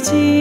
经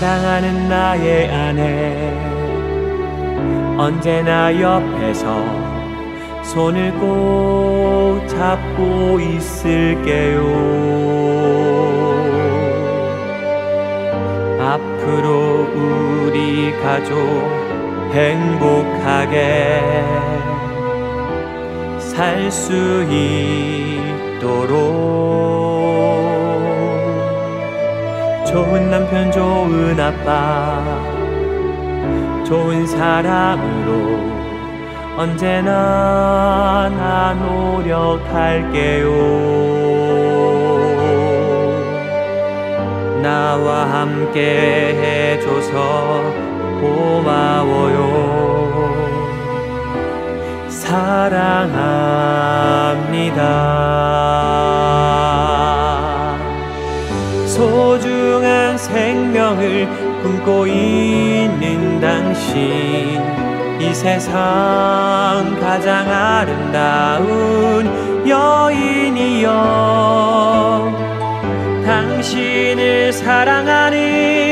사랑하는 나의 아내 언제나 옆에서 손을 꼭 잡고 있을게요. 앞으로 우리 가족 행복하게 살 수 있도록 좋은 남편 좋은 아빠 좋은 사람으로 언제나 나 노력할게요. 나와 함께 해줘서 고마워요. 사랑합니다 소중한 생명을 품고 있는 당신. 이 세상 가장 아름다운 여인이여. 당신을 사랑하는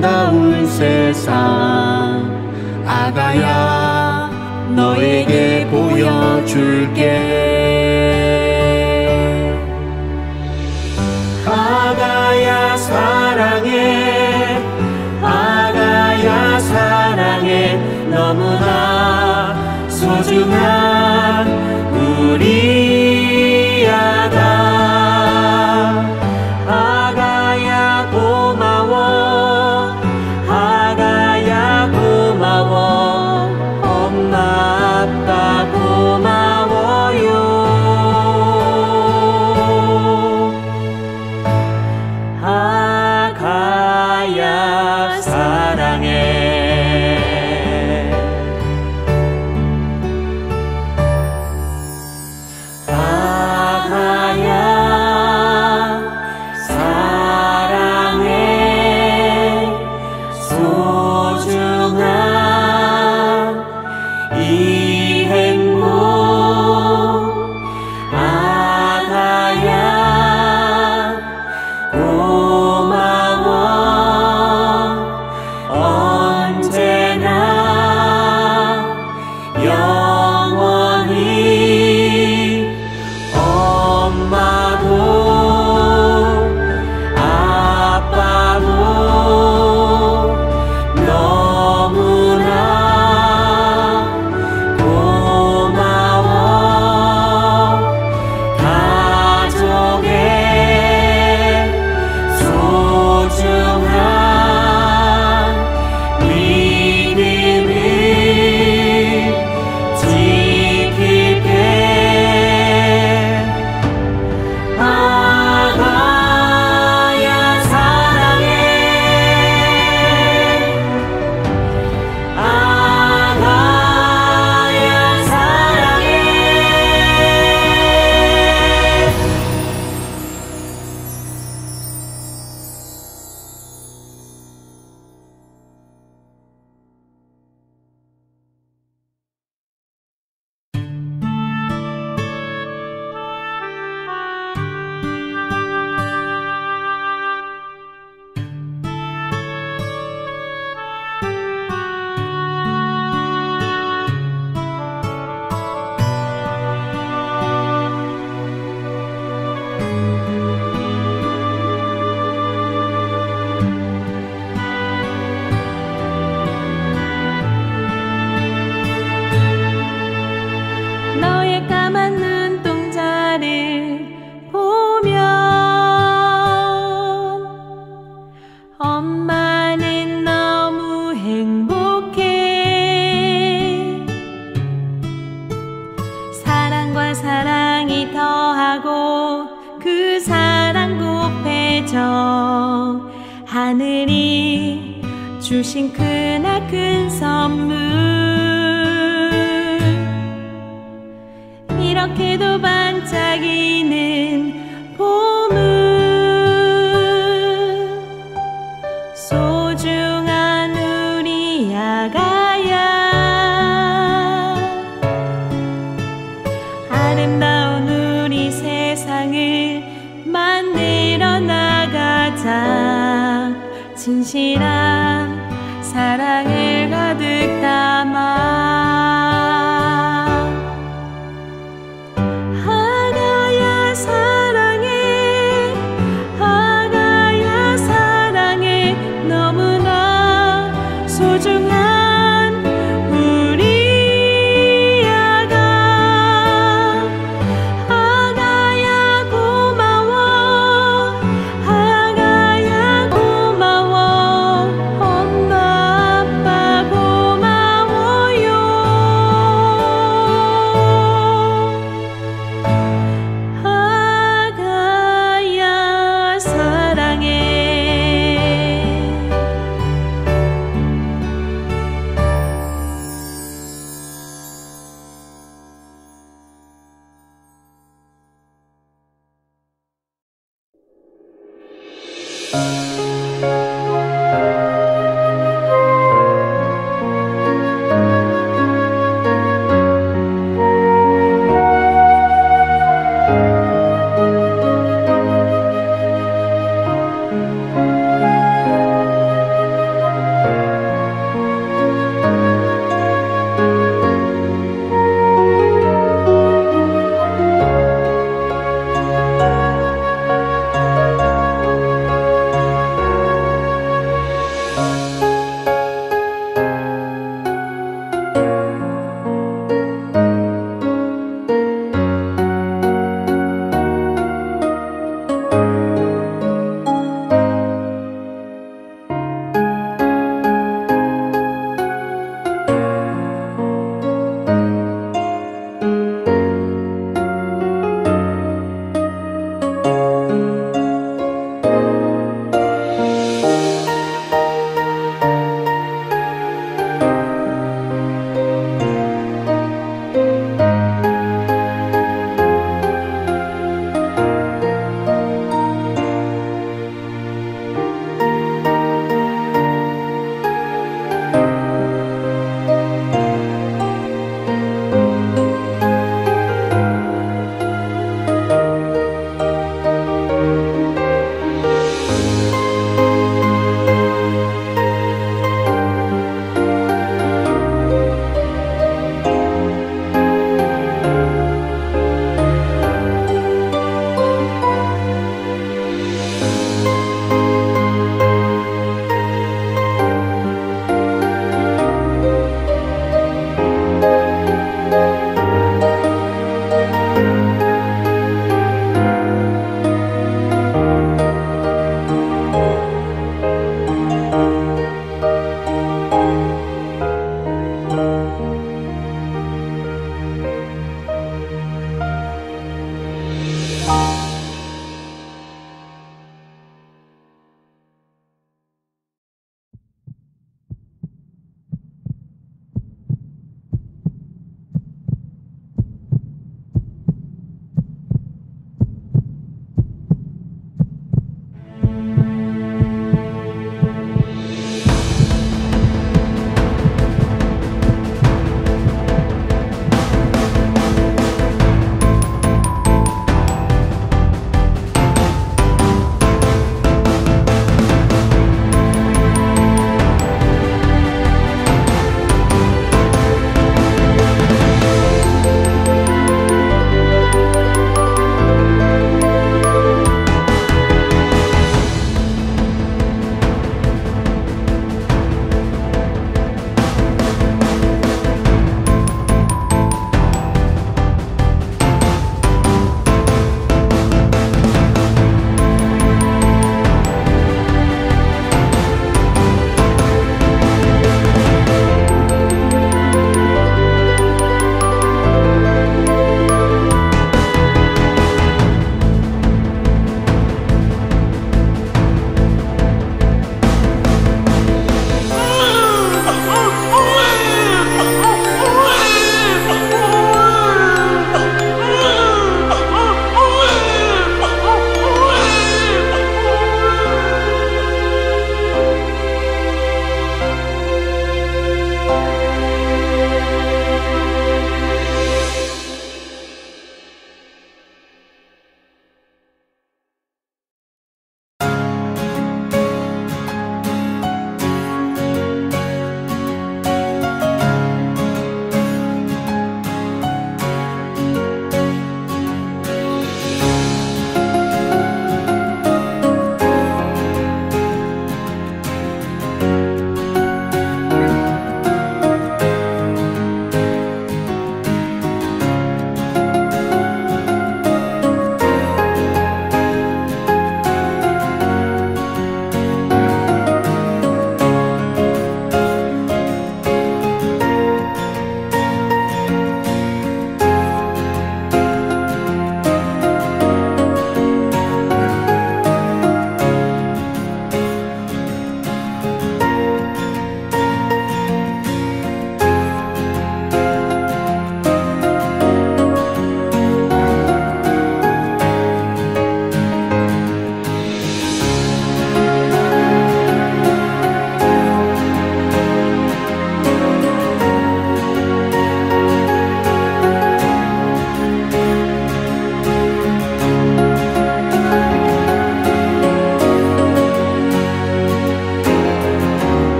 아름다운 세상. 아가야 너에게 보여줄게. 아가야 사랑해. 아가야 사랑해. 너무나 소중한 Ba 心刻。 아